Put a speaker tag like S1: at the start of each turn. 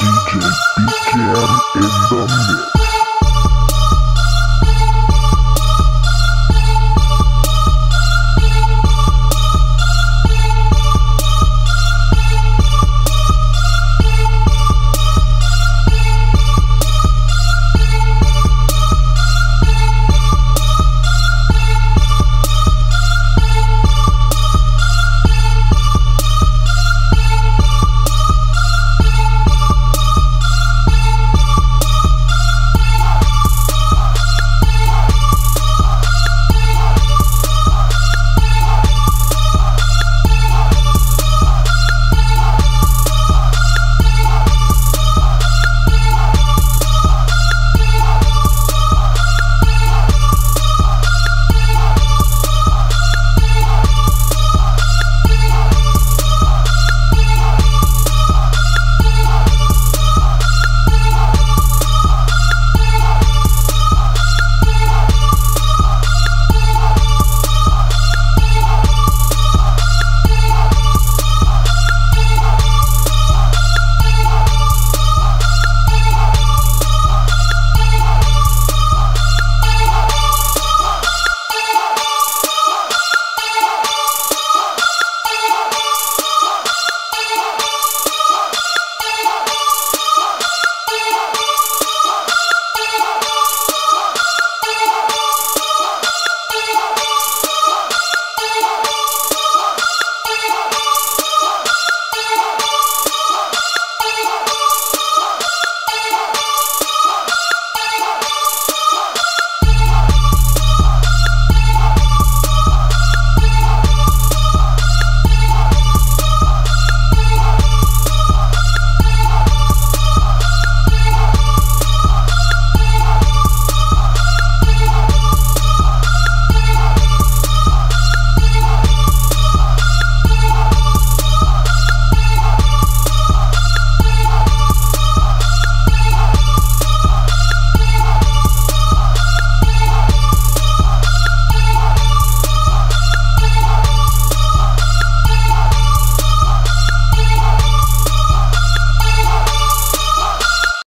S1: DJ BKM in the mix.